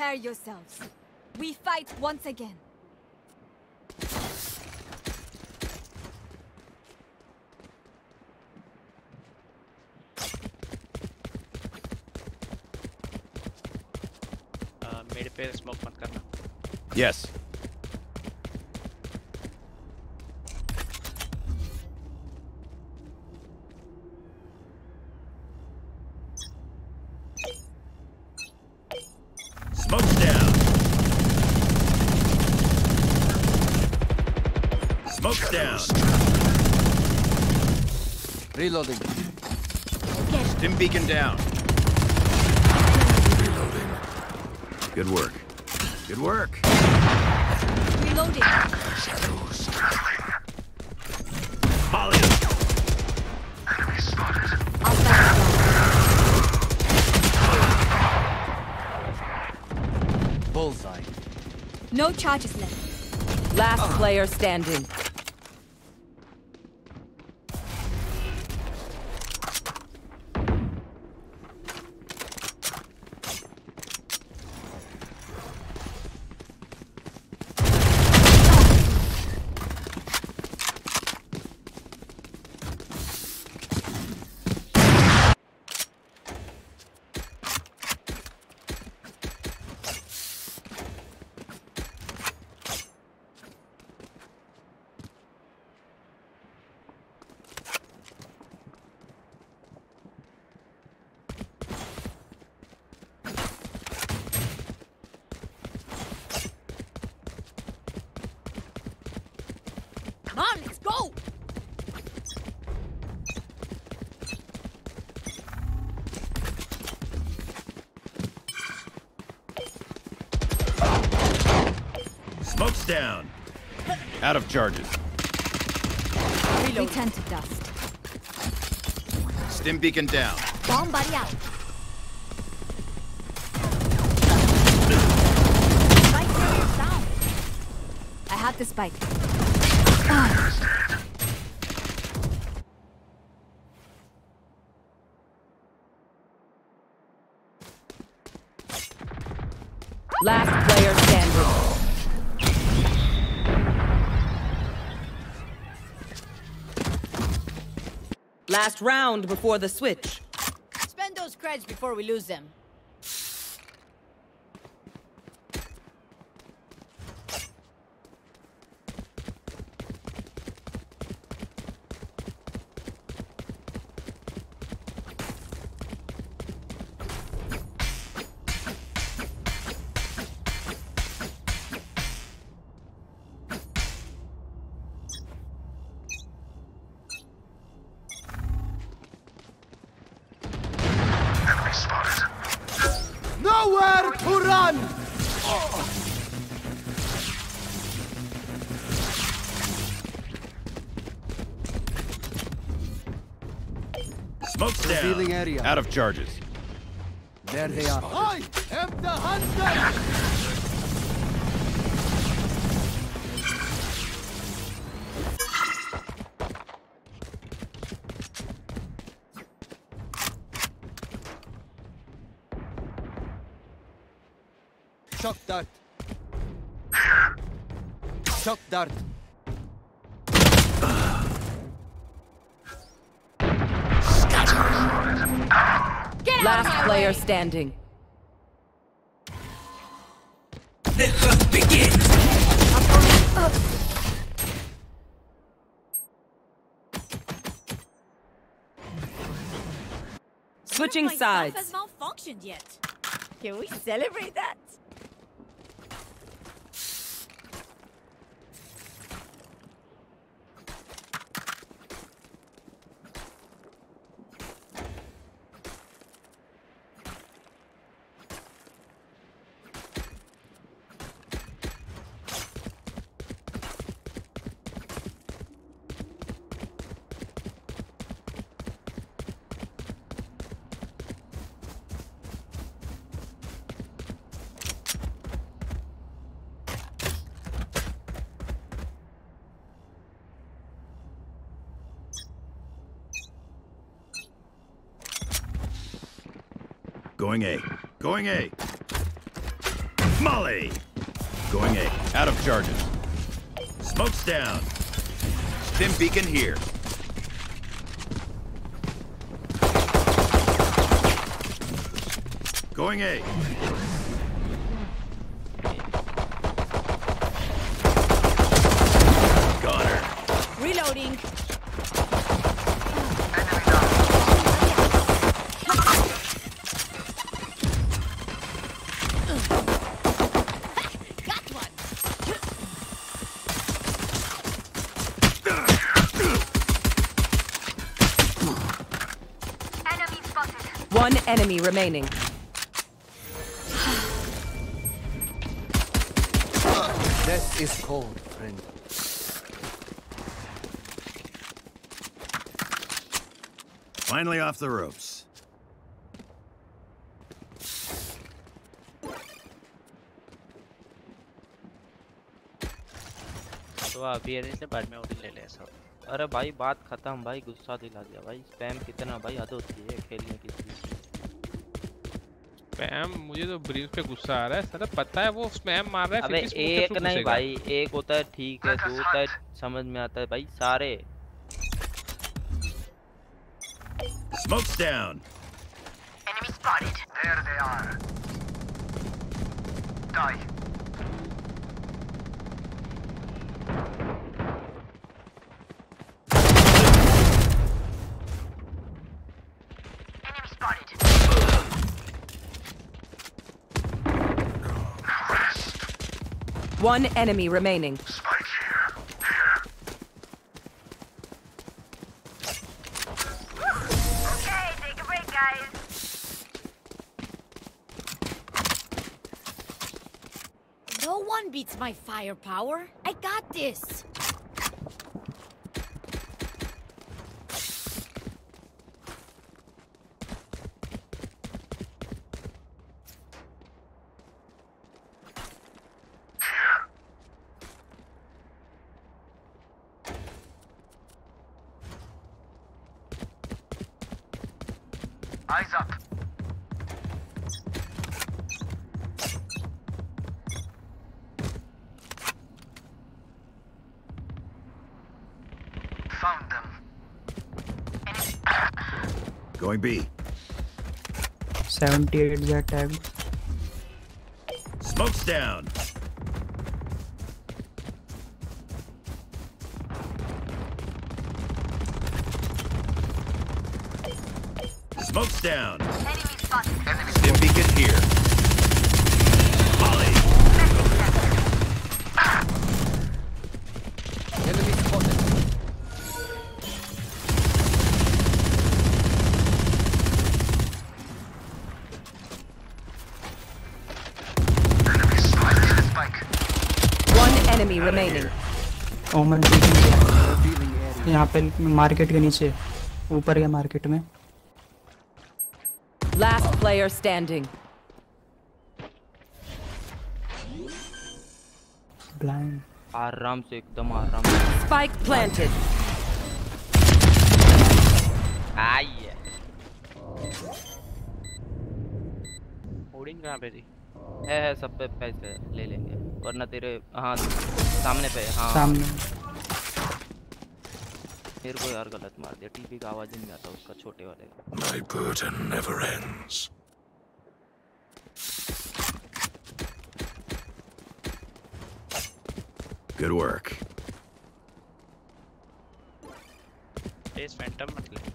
Prepare yourselves. We fight once again. आ, मेरे पे smoke मत करना Yes. Smoke's down. Reloading. Stim beacon down. Reloading. Good work. Good work. Reloading. Molly. I'll back Bullseye. No charges left. Last player standing. Come on, let's go! Smoke's down. Out of charges. Return to dust. Stim beacon down. Bomb buddy out. Spike carrier's down. I have the spike. Last player standing. Last round before the switch. Spend those creds before we lose them. Smoke's down. Revealing area. Out of charges. There they are. I am the hunter! Shock dart. Shock dart. Last player standing. Switching My stuff sides. has malfunctioned yet. Can we celebrate that? Going A. Going A. Molly! Going A. Out of charges. Smoke's down. Stim beacon here. Going A. Reloading. Got one. One enemy remaining. Death is cold, friend. Finally off the ropes. तो अभी है से बाद में उड़ी ले ले सब अरे भाई बात खत्म भाई गुस्सा दिला दिया भाई स्पैम कितना भाई हद होती है खेलने की चीज़ की। स्पैम मुझे तो ब्रीज पे गुस्सा आ रहा है सर पता है वो स्पैम मार रहा है अबे एक नहीं भाई एक होता है ठीक है दो होता है समझ में आता है भाई सारे। Smoke's down. One enemy remaining. No one beats my firepower. I got this. Found them going B. 78 Z tag. Smoke's down. Smoke's down. Stim beacon here. Molly! Enemy spotted. One enemy remaining. ओमन यहाँ पे market के नीचे ऊपर के market में Last player standing. Blind आराम से एकदम आराम Spike planted. आई है। होर्डिंग कहाँ पे थी? है है सब पे पैसे ले लेंगे। वरना तेरे हाँ सामने पे हाँ। सामने। मेरे को यार गलत मार दिया टीपी का आवाज़ नहीं आता उसका छोटे वाले my My burden never ends. Good work. फेस फैंटम मत ले